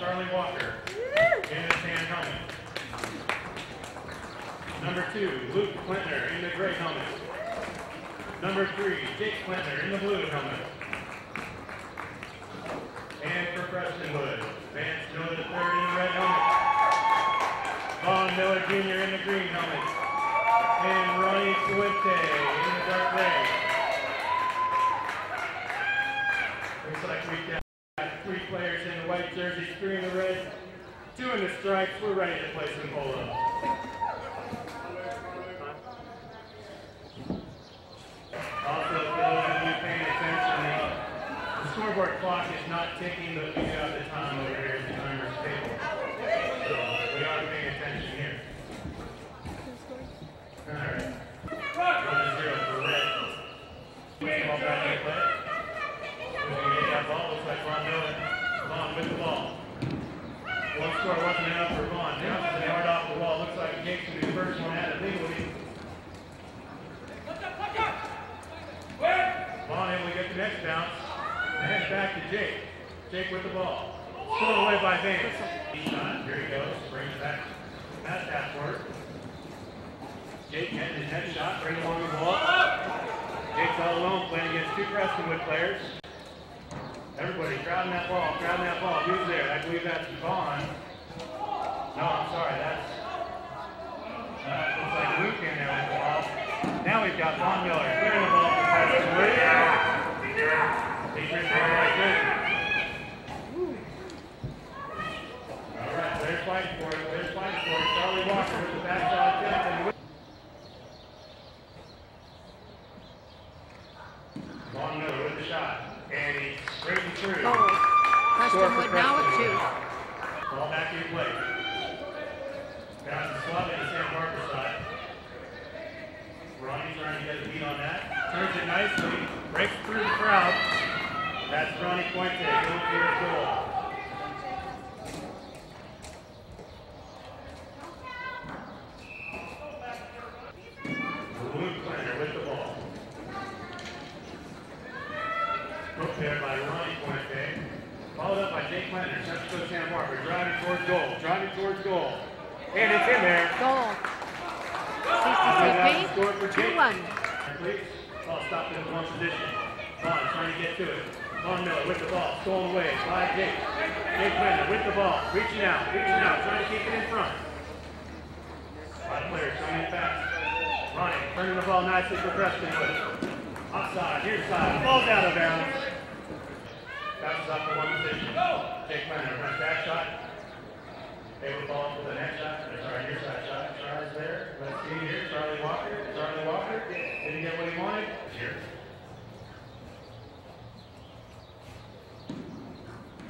Charlie Walker in the tan helmet. Number two, Luke Klintner in the gray helmet. Number three, Jake Klintner in the blue helmet. And for Prestonwood, Vance the third in the red helmet. Vaughn Miller Jr. in the green helmet. And Ronnie Fuente in the dark gray. Looks like we've got three players in the white jerseys, three in the red, two in the stripes. We're ready to play some polo. Also, for those of you paying attention, the- the scoreboard clock is not ticking, but we got the time over here at the timer's table. So we are paying attention here. All right. One to zero for red. Ball back in play. Who's gonna get that ball? Looks like Vaughn Miller. Vaughn with the ball. One score wasn't enough for Vaughn. Bounces it hard off the wall. Looks like Jake's gonna be the first one at it legally. Vaughn able to get the next bounce. And back to Jake. Jake with the ball. Scored away by Vance. He. Here he goes. Brings it back. That's that work. Jake getting his head shot. Brings along the ball. Jake's all alone playing against two Prestonwood players. Everybody crowding that ball, crowding that ball. Who's there? I believe that's Vaughn. No, I'm sorry. That's uh, looks like Luke in there with the ball. Now we've got Vaughn Miller clearing the ball for Prestonwood. Just going like this. All right, they're fighting for it. They're fighting for it. Charlie Walker with the back shot attempt. and Vaughn Miller with the shot. And he's breaking through. Goal. Score for Prestonwood now at two. Ball back in play. Pass to Slava to Sam Parker side. Ronnie trying to get a beat on that. Turns it nicely. Breaks through the crowd. That's Ronnie Puente going for his goal. Luke Planner with the ball. Hooked there by Ronnie Puente. Followed up by Jake Planner. Sets to Sam Parker. Driving towards goal. Driving towards goal. And it's in there. Goal. That's the score for CCP, Jake. 2-1. Please, ball stopped in one position. Vaughn trying to get to it. Vaughn Miller with the ball, away by Jake. Jake Brenner with the ball, reaching out, reaching out, trying to keep it in front. Five players coming in fast. Ronnie turning the ball nicely for Prestonwood. Offside, near side, ball's out of bounds. Bounces off the one position. Jake Brenner, front back shot. Able to ball for the next shot, or sorry, near side shot. Tries there. Let's see here, Charlie Walker. Charlie Walker didn't get what he wanted. Here. Vaughn, nice and Good. easy, straight to the big Prestonwood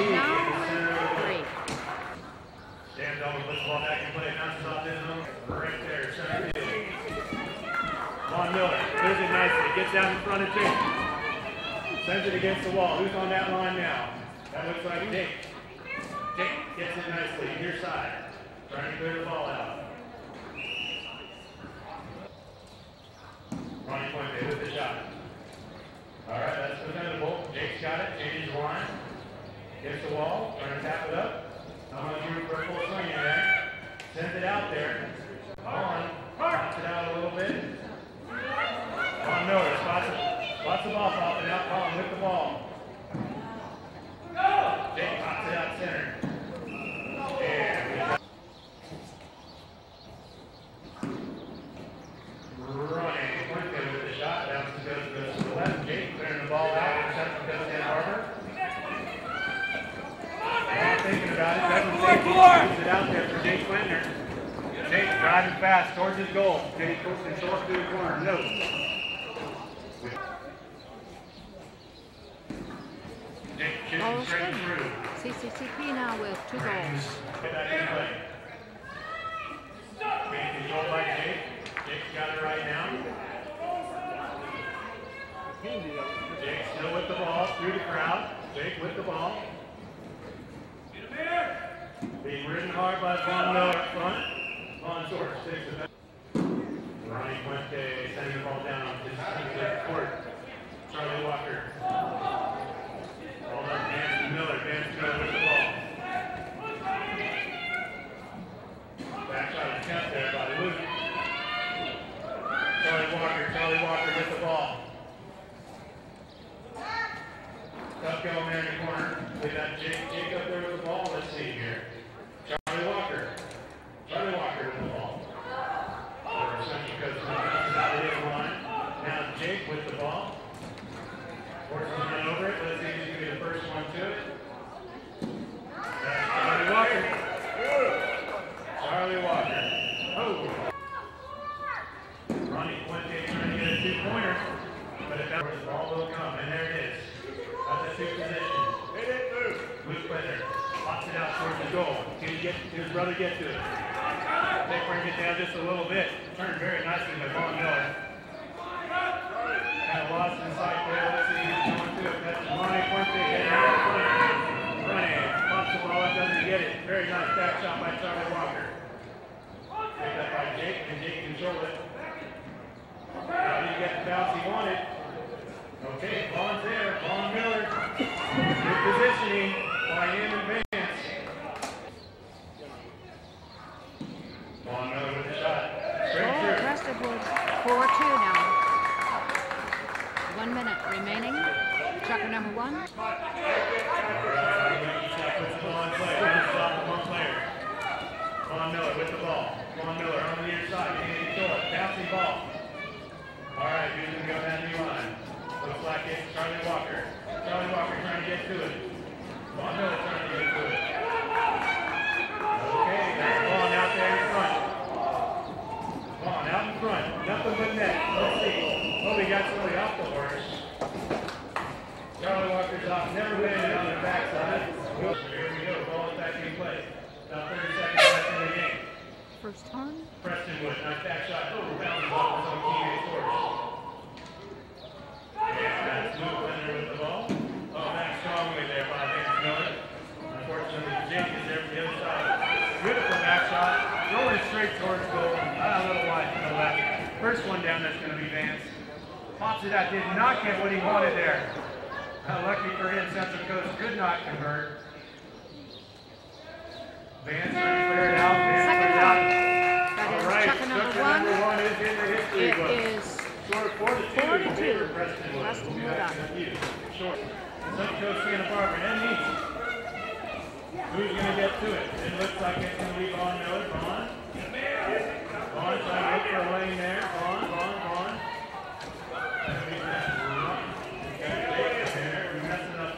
tee in now three. Stands over, puts the ball back in play, bounces off his own, right there, center field. Vaughn Miller, clears it nicely, gets down in front of Jake. Sends it against the wall, who's on that line now? That looks like Jake. Jake gets it nicely, near side, trying to clear the ball out. Ronnie Puente with the shot. All right, that's presentable. Jake's got it, changes line. Gets the wall, to tap it up. Not much room for a full swing in there. Sends it out there. On, pops it out a little bit. On Miller, spots, it- spots the ball popping out, Vaughn with the ball. Jake pops it out center. And we got Running, Puente with the shot, bounces goes, goes to the left. Jake clearing the ball out, interception goes to Ann Arbor. Not thinking about it, doesn't think, moves it out there for Jake Klintner. Jake driving fast towards his goal. Can he control it to the corner? No. Jake shooting All is straight good. through. CCP now with two goals. Get back in play. Being controlled by Jake. Jake's got it right now. Jake still with the ball through the crowd. Jake with the ball. Being ridden hard by Vaughn Miller up front. George takes it back. Ronnie Puente sending the ball down to the court. Charlie Walker. Ball up hands to Tough going there in the corner. We got Jake, Jake up there with the ball. Let's see here. Charlie Walker. Charlie Walker with the ball. For Central Coast bounces out of the line. Now Jake with the ball. Forces to run over it. Let's see if he can be the first one to it. That's Charlie Walker. Charlie Walker. Oh. Ronnie Fuente trying to get a two-pointer, but if that the ball will come, and there it is. That's a two position. Luke Brenner pops it out towards the goal. Can he get his brother get to it? They bring it down just a little bit. Turned very nicely by Vaughn Miller. Kind of lost inside there. Let's see who's going to it. That's Ronnie Fuente getting out of front. Ronnie pops the ball up, doesn't get it. Very nice back shot by Charlie Walker. Picked up by Jake, and Jake control it. Now he get the bounce he wanted. Okay, Vaughn's there. Vaughn Miller. Good positioning by him and Vance. Vaughn Miller with the shot. Straight Oh, through. Crested 4-2 now. One minute remaining. Checker number one. Alright, Check puts the ball in play. Good stop with one player. Vaughn Miller with the ball. Vaughn Miller on the near side. Can't. Bouncing ball. Alright, who's gonna go down the line? Looks like it's Charlie Walker. Charlie Walker trying to get to it. Vaughn Miller trying to get to it. Okay, that's Vaughn out there in front. Vaughn out in front. Nothing but net. Let's see. Oh, we got somebody off the horse. Charlie Walker's off, never landed on the backside. Here we go, ball is back in play. About 30 seconds left in the game. First turn. Prestonwood, nice back shot, over bounces off his own teammate's horse. Yeah, that's Luke Leonard with the ball. Oh, back strongly there by Vance Miller. Unfortunately, Jake is there for the other side. Beautiful back shot, going straight towards goal. Ah, a little wide to the left. First one down, that's gonna be Vance. Pops it out, did not get what he wanted there. Uh, lucky for him, Central Coast could not convert. Vance ready to clear it out. Vance Second clears out. That All is right, checker number checker number one. one is in the history It book. is Short four to two. four to in favor of two. Prestonwood. Preston We'll be Wood back up. in a few. Short. Central Coast Santa Barbara and East. Who's gonna get to it? It looks like it's gonna be Vaughn Miller. Vaughn. Vaughn trying to look for a lane there. Vaughn, Vaughn, Vaughn. Gonna be that. Okay, Jake there. We're messing up.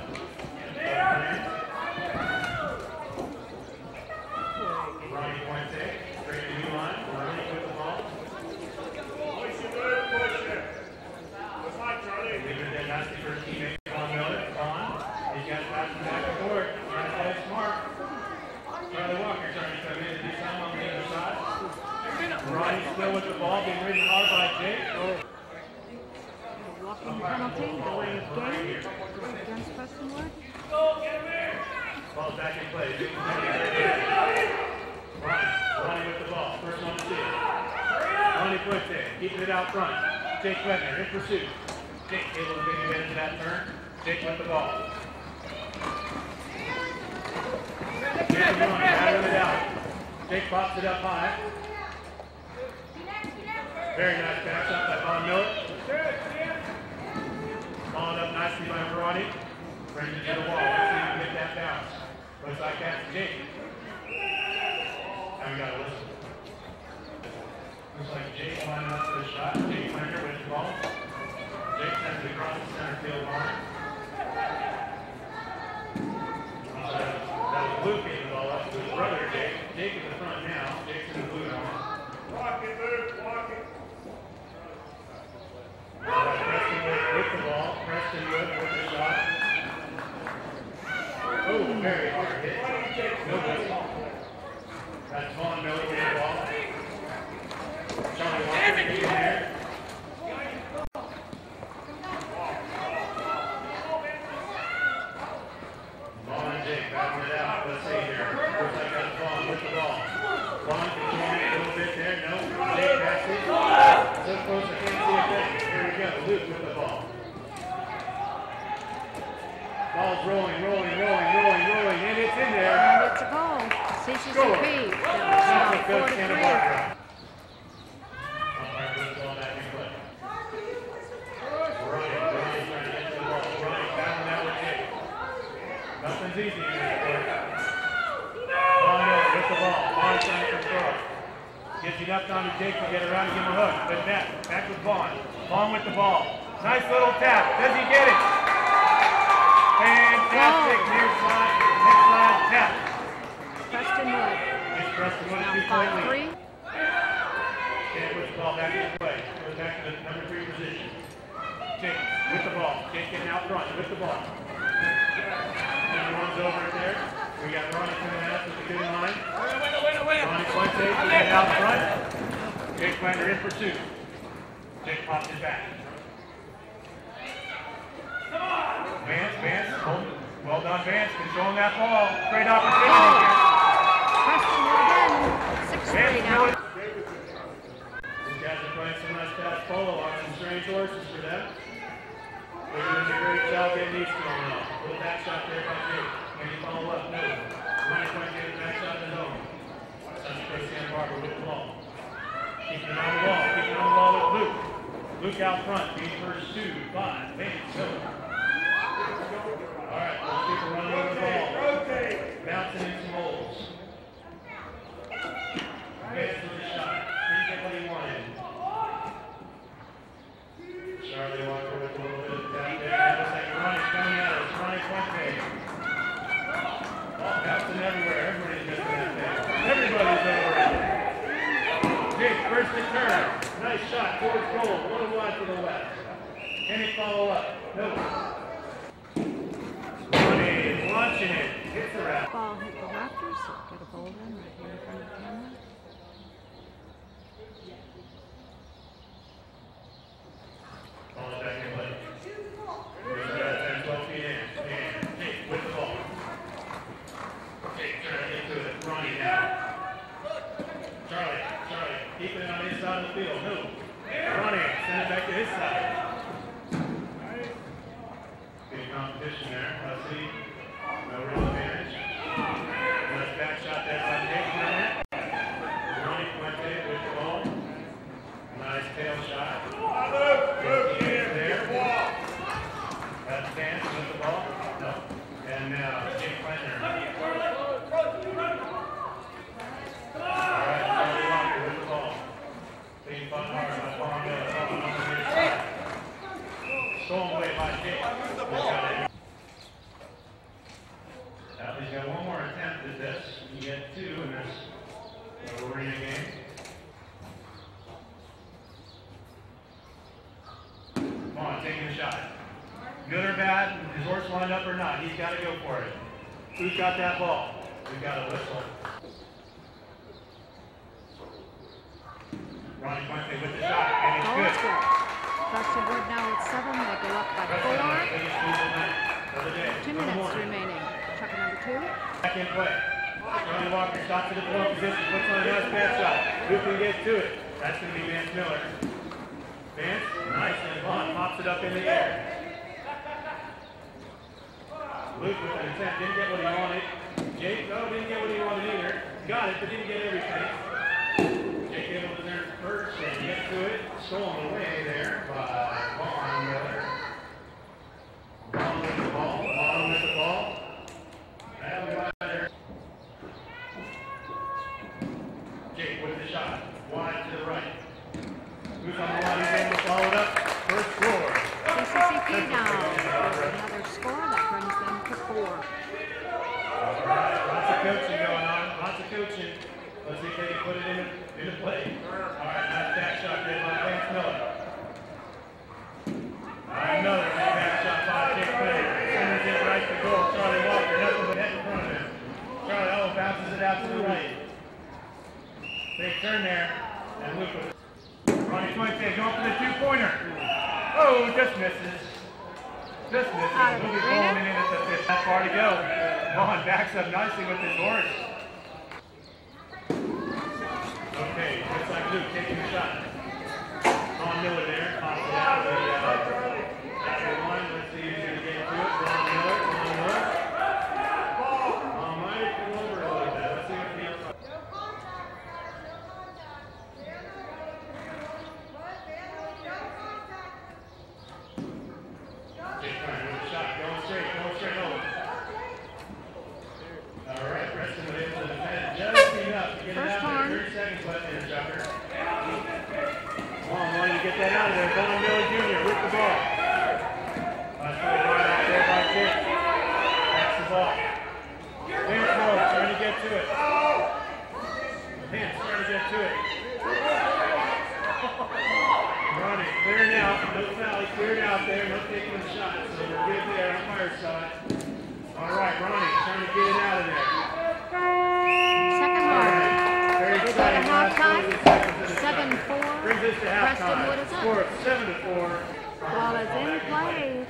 Ronnie Fuente, straight to new line. Ronnie with the ball. Leave it there, nasty for his teammate, Vaughn Miller. Vaughn, he's got passing back and forth. Trying to play smart. Charlie Walker trying to come in and do something on the other side. Ronnie still with the ball, being ridden hard by Jake. Walking penalty. Delay of game. Against Prestonwood. Ball's back in play. With the ball. First one to see keeping it out front. Jake in pursuit. Jake able to that turn. Jake with the ball. Jake pops it up high. Very nice back shot by Miller. Up nicely by Ronnie. The wall. Let's see if we get that bounce. Looks like that's Jake. Now we gotta listen. Looks like Jake lining up for the shot. Jake Leonard with the ball. Jake sends it across the center field line. So that was- Luke getting the ball up to his brother Jake. Jake in the front now. Jake's in the blue helmet. All right, Preston with the ball. Preston with the shot. Very hard hit. No good. That's Vaughn Miller with the ball. Charlie Walker in there. Vaughn and Jake battling it out. Let's see here. Looks like that's Vaughn with the ball. Vaughn controlling it a little bit there. No. Jake has it. So close I can't see a thing. Here we go. Luke with the ball. Ball's rolling, rolling, rolling, rolling, rolling, and it's in there. And it's a goal. CCP. Now Central four Coast to Santa three. Barbara. Umpire puts the ball back in play. Ryan, Ryan trying to get to the ball. Ryan Vaughn Miller with the ball. Gives enough time to Jake to get around and give him a hook. But back, back with Vaughn. Vaughn with the ball. Nice little tap. Does he get it? Fantastic near slide tap. Prestonwood. Gets Prestonwood to five three. Can't push the ball back his way. Goes back to the number three position. Jake with the ball. Jake getting out front with the ball. Number one's over there. We got Ronnie coming out with the good in line. Ronnie Fuente getting out front. Jake Blander in pursuit. Jake pops it back. Vance, Vance, well done Vance, controlling that ball. Great opportunity here. Luke out in some holes. Vance with the shot. Didn't get what he wanted. Charlie Walker with a little bit of tap there. That looks like Ronnie's coming at us. Ronnie Fuente. Oh, bouncing everywhere. Everybody's missing that thing. Everybody's over it. Jake, first return. Nice shot towards goal. One wide to the left. Can he follow up? No. Is launching it. Hits wrap. Ball hit the rafters. Get a hold in right here in front of the camera. Ball is back in play. He's got 10, 12 feet in. And Jake with the ball. Jake trying to get to it. Ronnie now. Charlie, Charlie, keeping it on his side of the field. No. Ronnie, send it back to his side. Good competition there. Let's see. No real advantage. Nice back shot there by Jake Burnett. Ronnie Fuente with the ball. Nice tail shot. There. That's Vance with the ball. No. And now Jake Brenner. All right, Charlie Walker with the ball. Being fought hard by Vaughn Miller. Vaughn on the near side. Stolen away by Jake. He's got it. Now he's got one more attempt at this. You get two in this arena game. Come on, taking the shot. Good or bad, his horse lined up or not, he's got to go for it. Who's got that ball? We've got a whistle. Ronnie Fuente with the shot, and it's Oh, good. it's good. Prestonwood now at seven. They go up by That's four. the biggest lead of the night, of the day, Two of the minutes morning. remaining. Checker number two. Back in play. Ronnie Walker shot to the floor position, on a nice back shot. Who can get to it? That's going to be Vance Miller. Vance, nice, and Vaughn pops it up in the air. Luke with an attempt, didn't get what he wanted. Jake, no, didn't get what he wanted either. Got it, but didn't get everything. Jake able to turn first and get to it. Stolen away there by Vaughn Miller. Vaughn with the ball, Vaughn with the ball. Battle by there. Jake with the shot, wide to the right. Who's on the line, he's able to follow it up. First score. CCP now. There's another score that brings them to four. All right, lots of coaching going on, lots of coaching. Let's see if they can put it into, into play. All right, nice back shot there by Vance Miller. Another back shot by Jake Player. Sending it right to goal. Charlie Walker, nothing but net in front of him. Charlie oh bounces it out to the right. Big turn there, and Luke with Ronnie Fuente going for the two-pointer. Oh, just misses. Just misses. Out of the Movie arena. in at the fifth. Not far to go. Vaughn backs up nicely with his horse. Okay, looks like Luke taking the shot. Vaughn Miller there, pops it out of the, uh, out of the line. Let's see who's gonna get to it. Vaughn Miller, Vaughn Miller. Vaughn might come over a little bit. Let's see what he Jake Klein with the shot, going straight, going straight over. get that out of there. Vaughn Miller Jr. with the ball. That's the right out there by Jake. That's the ball. Vance Miller trying to get to it. Vance trying to get to it. Ronnie, clearing out. No foul. Cleared out there. No taking the shot. So we're good there. Umpire side. All right, Ronnie trying to get it out of there. Second All mark. Very exciting. like a halftime. 40 seconds of the Seven time. four. Brings us to halftime. Score of seven to four. Ball is in play.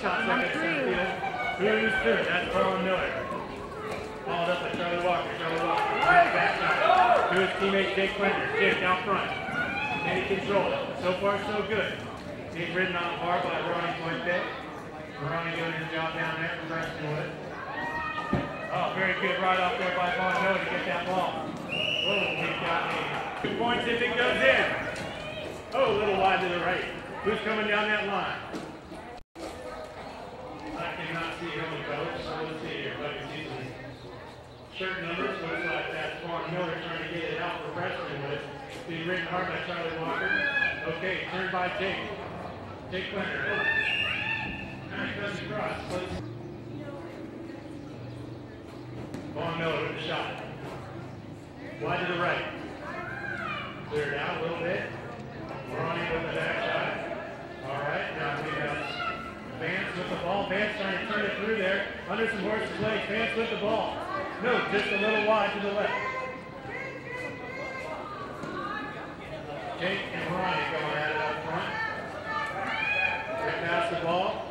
Shot Number three. Who's third? That's Colin Miller. Followed up by Charlie Walker. Charlie Walker. Back shot. To his teammate Jake Klintner. Jake out front. And he controls. So far, so good. Being ridden on the by Ronnie Fuente. Ronnie doing his job down there for Prestonwood. Oh, very good right off there by Miller to get that ball. Oh, he got me. Two points if it goes in. Oh, a little wide to the right. Who's coming down that line? I cannot see the coach, so let's see here. If I can see some shirt numbers, looks like that's Vaughn Miller trying to get it out for Prestonwood. Being ridden hard by Charlie Walker. Okay, turned by Jake. Vaughn Miller with the shot. Wide to the right. Out a little bit. Ronnie the back. All right, now we with the ball. Vance trying to turn it through there. Under some horse's legs. Vance with the ball. No, just a little wide to the left. Jake and Ronnie going at it pass the ball.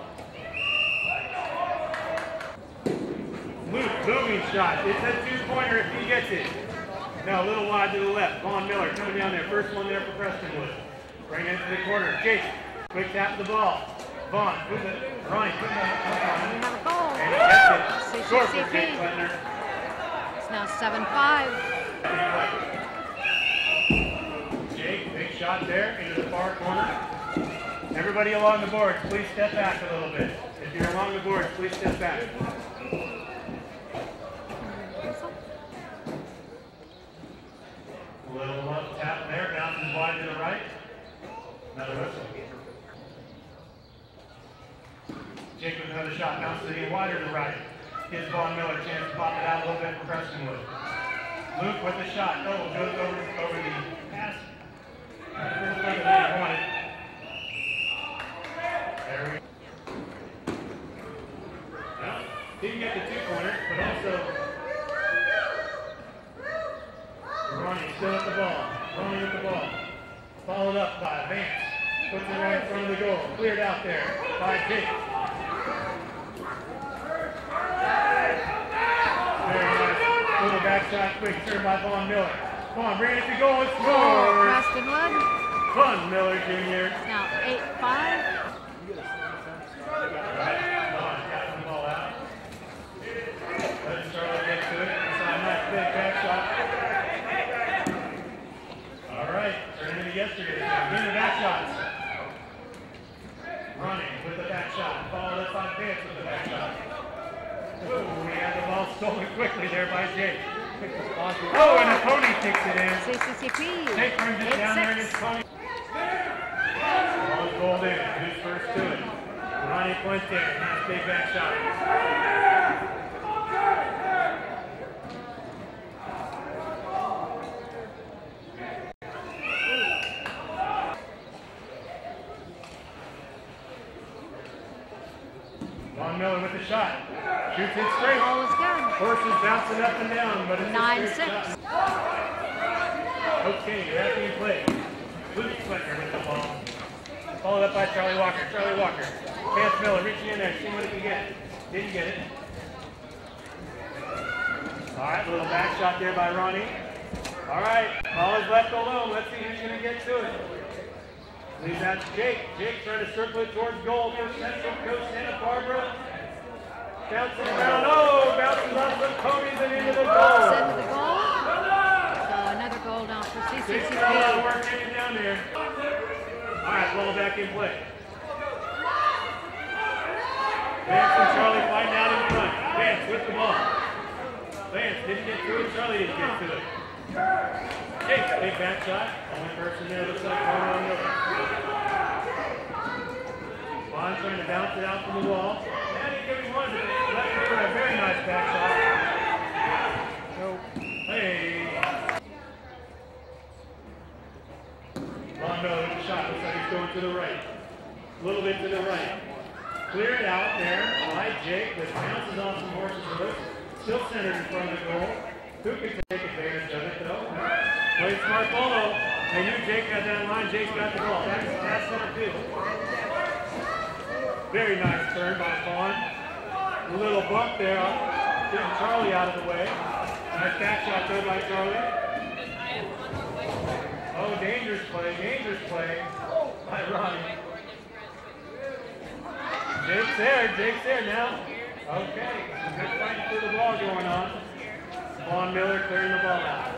Luke, moving shot. It's a two-pointer if he gets it. Now a little wide to the left. Vaughn Miller coming down there. First one there for Prestonwood. Bring it into the corner. Jake, quick tap of the ball. Vaughn, with it. Ronnie, putting it on. have a goal. And he gets it. Score for. Jake Butler. It's now seven five. Jake, big shot there into the far corner. Everybody along the boards, please step back a little bit. If you're along the boards, please step back. A little left tap there, bounces wide to the right. Another whistle. Jake with another shot, bounces it wider to the right. Gives Vaughn Miller a chance to pop it out a little bit for Prestonwood. Luke with the shot. Oh, goes over, over the pass. He wanted. There well, didn't get the two-pointer, but also Ronnie still at the ball. Ronnie with the ball. Followed up by Vance. Puts it right in front of the goal. Cleared out there by Jake. Very nice. Little back shot, quick turn by Vaughn Miller. Vaughn, bring it to goal and Goal, scores. Prestonwood. Vaughn Miller Jr. Now eight five. Right. Vaughn tapping the ball out. Letting Charlie get to it. Inside nice big back shot. All right, turn into yesterday's game. Into back shots. Running with the back Followed Vance with the back. Whoa, we had the ball stolen quickly there by Jake. Oh, and a pony kicks it in. Jake brings it down there in Eight his pony. Ball's rolled in. Who's first it? Ronnie Fuente. Nice big back shot. Vaughn Miller with the shot. Shoots it straight. Ball is good. Horses bouncing up and down, but it's Nine, a six. shot. Okay, happy in play. Luke Fletcher with the ball. Followed up by Charlie Walker. Charlie Walker. Vance Miller reaching in there, seeing what he can get. Didn't get it. All right, little back shot there by Ronnie. All right, ball is left alone. Let's see who's going to get to it. Leave that to Jake. Jake trying to circle it towards goal for Central Coast Santa Barbara. Bouncing around. Oh, bounces off the ponies and into the goal. into the goal. So another goal down for Six CCP. work getting down there. All right, ball back in play. Vance and Charlie fighting out in front. Vance with the ball. Vance didn't get to it. Charlie didn't get to it. Jake, big back shot. Only person there looks like one on the Trying to bounce it out from the wall. And he gives one, left for a very nice back shot. Hey. With the shot. Looks like he's going to the right. A little bit to the right. Clear it out there by Jake, but bounces off some horses' hooves. Still centered in front of the goal. Who can take advantage of it though? Play smart polo. They knew Jake had that line. Jake's got the ball. That's, that's not good. Very nice turn by Vaughn. A little bump there, getting Charlie out of the way. Nice back shot there by Charlie. Oh, dangerous play, dangerous play by Ronnie. Jake's there, Jake's there now. Okay, good fighting for the ball going on. Vaughn Miller clearing the ball out.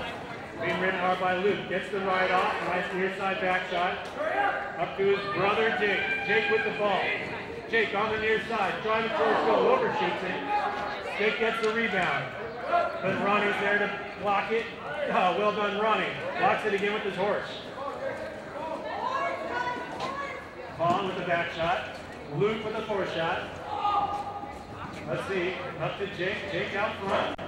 Being ridden hard by Luke. Gets the right off. Nice near side back shot. Up to his brother Jake. Jake with the ball. Jake on the near side. Trying to force goal. Overshoots it. Jake gets the rebound. But Ronnie's there to block it. Oh, well done, Ronnie. Blocks it again with his horse. Vaughn with the back shot. Luke with the four shot. Let's see. Up to Jake. Jake out front.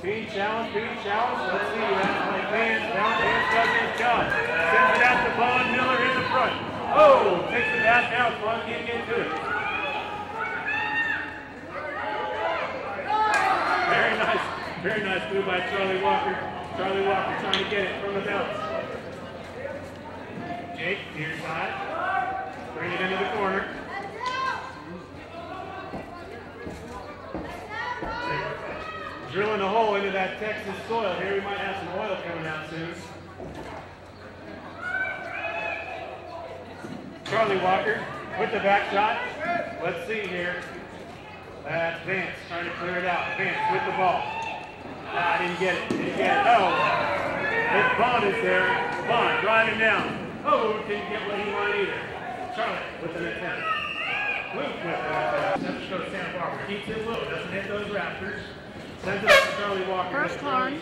Being challenge, being challenge. Let's see. That's like Vance. Down Vance does his job. Sends it out to Vaughn Miller in the front. Oh, takes the bat down. Vaughn can't get to it. Very nice. Very nice move by Charlie Walker. Charlie Walker trying to get it from the bounce. Jake, near side. Bring it into the corner. Drilling a hole into that Texas soil. Here we might have some oil coming out soon. Charlie Walker with the back shot. Let's see here. That's Vance trying to clear it out. Vance with the ball. Ah, didn't get it. Didn't get it. Oh. If Vaughn is there. Vaughn driving down. Oh, didn't get what he wanted either. Charlie with an attempt. Luke with an attempt. Central Coast Santa Barbara keeps it low. Doesn't hit those rafters. Sends it up to Charlie Walker. First horn.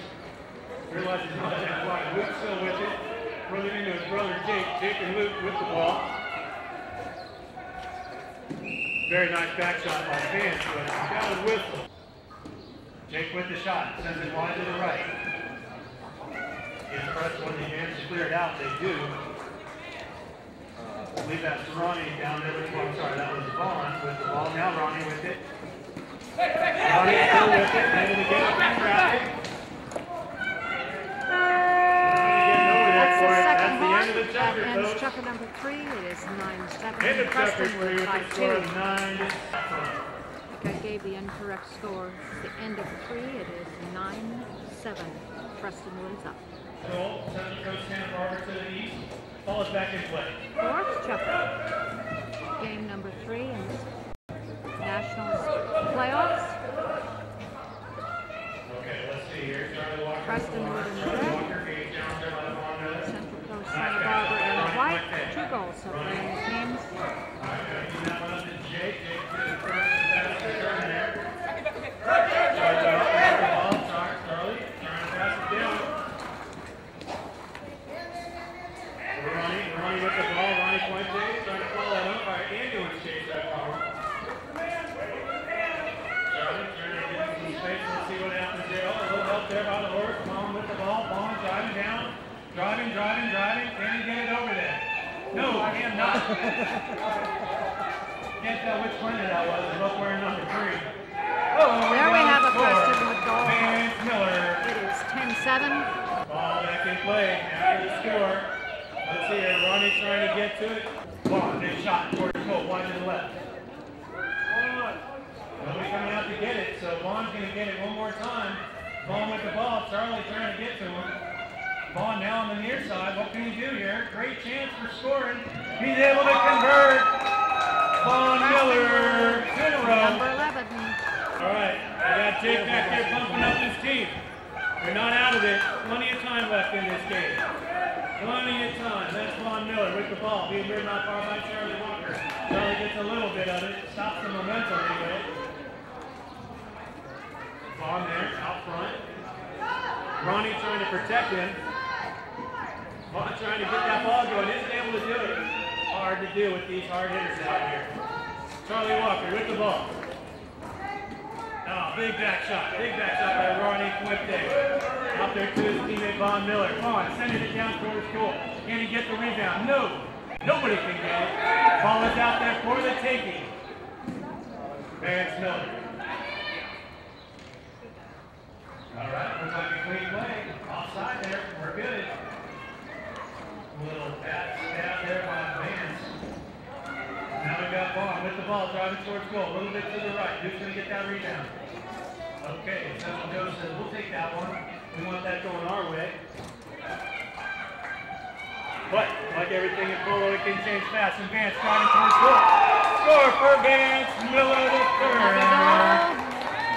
Realizes he's not that block. Luke's still with it. It into his brother Jake. Jake and Luke with the ball. Very nice back shot by Vance, but it's got a whistle. Jake with the shot, sends it wide to the right. Is pressed when the hands clear it out, they do. I believe that's Ronnie down there with ball. Sorry, that was Vaughn with the ball. Now Ronnie with it. Ronnie still with it, able to get it in traffic. Ronnie getting over there That's for the it. second That's the end of the horn. That checker, ends folks. checker number three. It is nine seven. End of checker Preston three with with the score of nine I think I gave the incorrect score. It's the end of three. It is nine seven. Preston Woods up. Goal, Central Coast Santa Barbara to the east. Ball is back in play. Fourth checker. Game number three in the Nationals playoffs. Okay, let's see here. Charlie Walker. Preston Wood in the Charlie red. Walker being challenged by the ball nose. Central Coast Santa Barbara in the white. Two goals separating the teams. Alright, gotta keep that one up to Jake. Jake to the first and fast return there. Charlie up with the ball. Sorry, Charlie. Trying to pass it down. Ronnie, Ronnie with the ball. Ronnie Fuente trying to follow that up. Alright, ambulance chase that ball. Charlie trying to get some space. Let's see what happens there. Oh, a little help there by the horse. With the ball. Driving down. Driving, driving, driving. Can he get it over there? No, I am not. Can't tell which that was. Both wearing number three. Oh, There we have a. Preston with goal. Vance Miller. It is ten seven. Ball back in play after the score. Let's see here. Ronnie trying to get to it. Vaughn, big shot towards goal, wide to the left. Nobody coming out to get it, so Vaughn's going to get it one more time. Vaughn with the ball. Charlie trying to get to him. Vaughn now on the near side. What can he do here? Great chance for scoring. He's able to convert. Vaughn Miller, two in a row. Number eleven. All right, I got Jake back here pumping up his team. We're not out of it. Plenty of time left in this game. Plenty of time. That's Vaughn Miller with the ball. Being ridden not far by Charlie Walker. Charlie gets a little bit of it. Stops the momentum anyway. Vaughn there, out front. Ronnie trying to protect him. Vaughn trying to get that ball going. Isn't able to do it. Hard to do with these hard hitters out here. Charlie Walker with the ball. Oh, big back shot. Big back shot by Ronnie Fuente. Out there to his teammate Vaughn Miller. Vaughn sending it down towards goal. Can he get the rebound? No. Nobody can get it. Ball is out there for the taking. Vance Miller. All right, looks like a clean play. Offside there. We're good. Little bat stab there by Vance. Now we got Vaughn with the ball, driving towards goal. A little bit to the right. Who's going to get that rebound? Okay, Central Joe says, we'll take that one. We want that going our way. But, like everything in polo, it can change fast. And Vance driving towards goal. Score for Vance Miller the third.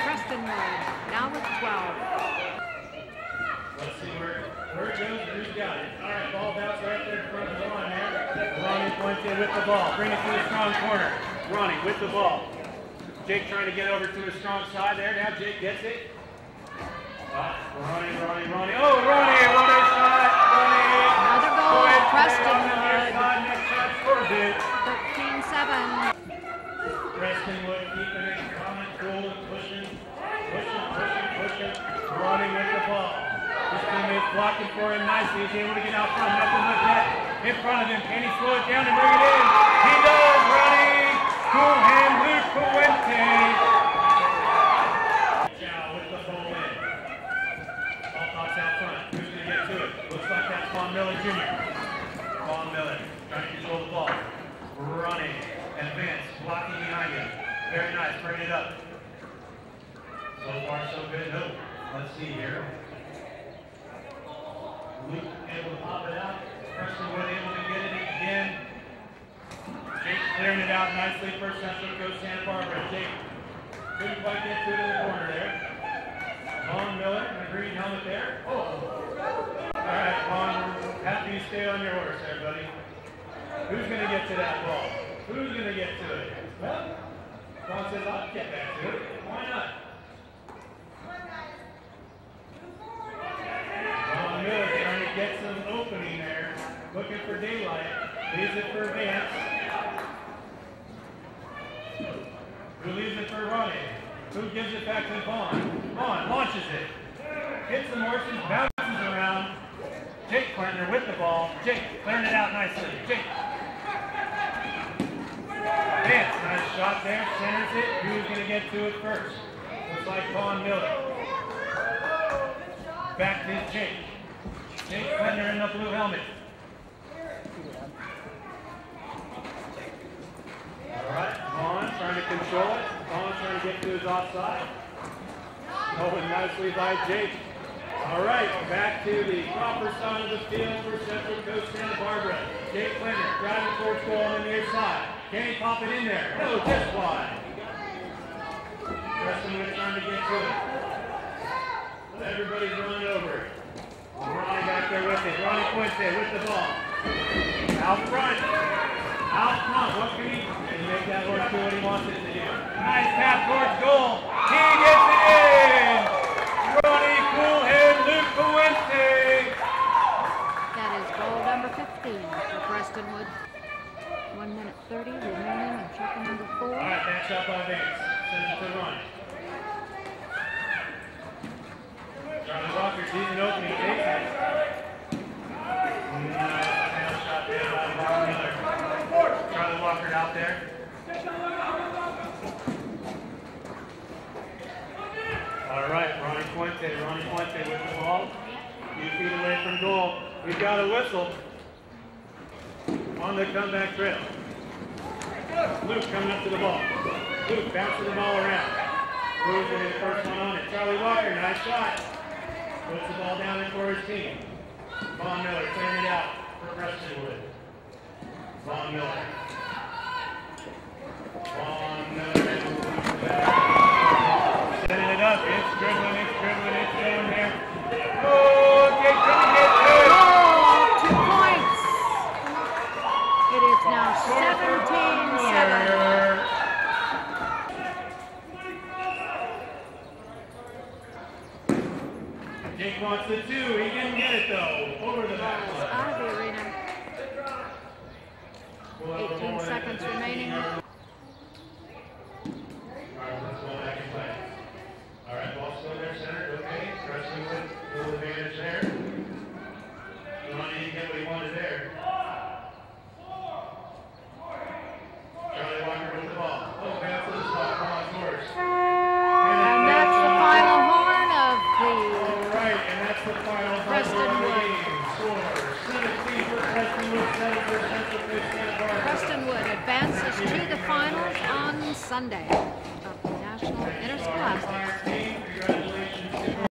Prestonwood now with 12. Let's see where who's got it. All right, ball bounce right there in front of the line there. Ronnie Fuente with the ball. Bring it to the strong corner. Ronnie with the ball. Jake trying to get over to his strong side there. Now Jake gets it. Uh, Ronnie, Ronnie, Ronnie. Oh, Ronnie, a shot. Ronnie. Another goal, Go ahead, on the near Next shot scores it. 13-7. Prestonwood keeping it coming, cool pushing, pushing, pushing, pushing, running with the ball. His teammates blocking for him nicely. He's able to get out front. Nothing but that in front of him. Can he slow it down and bring it in? He does, running. Cool hand, Luke Fuente. Chow with the ball in. Ball pops out front. Who's going to get to it? Looks like that's Vaughn Miller Jr. Vaughn Miller trying to control the ball. Running. And Vince blocking behind him. Very nice. Bring it up. So far, so good. No. Let's see here. Able to pop it out. Able to get it again. Jake clearing it out nicely for Central Coast Santa Barbara. Jake couldn't quite get through to the corner there. Vaughn Miller in the green helmet there. Oh. All right, Vaughn, happy you stay on your horse there, buddy. Who's going to get to that ball? Who's going to get to it? Well, Vaughn says, I'll get back to it. Why not? Vaughn Miller trying to get some opening there. Looking for daylight. Leaves it for Vance. Who leaves it for Ronnie? Who gives it back to Vaughn? Vaughn launches it. Hits the horses, bounces around. Jake Klentner with the ball. Jake clearing it out nicely. Jake. Vance, nice shot there. Centers it. Who's going to get to it first? Looks like Vaughn Miller. Back to Jake. Jake Klentner in the blue helmet. All right, Vaughn trying to control it. Vaughn trying to get to his offside. Oh, and nicely by Jake. All right, back to the proper side of the field for Central Coast Santa Barbara. Jake Klentner driving towards goal on the near side. Can he pop it in there? No, just wide. Prestonwood trying to get to it. Everybody's running over. Ronnie back there with it. Ronnie Fuente with the ball. Out front. Out front. What can he can he make that work do what he wants it to do? Nice tap towards goal. He gets it in. Ronnie Coolhead, Luke Fuente. That is goal number 15 for Prestonwood. 1 minute 30 remaining in checker number 4. All right, back shot by Vance. Sends it to Ronnie. Charlie Walker sees an opening, takes it. Nice shot there by Miller. Charlie Walker out there. All right, Ronnie Fuente, Ronnie Fuente with the ball. Few feet away from goal. We've got a whistle on the comeback trail. Luke coming up to the ball. Luke bouncing the ball around. Going to be the first one on it? Charlie Walker, nice shot. Puts the ball down there for his team. Vaughn Miller clearing it out for Prestonwood. Vaughn Miller. Vaughn Miller. Setting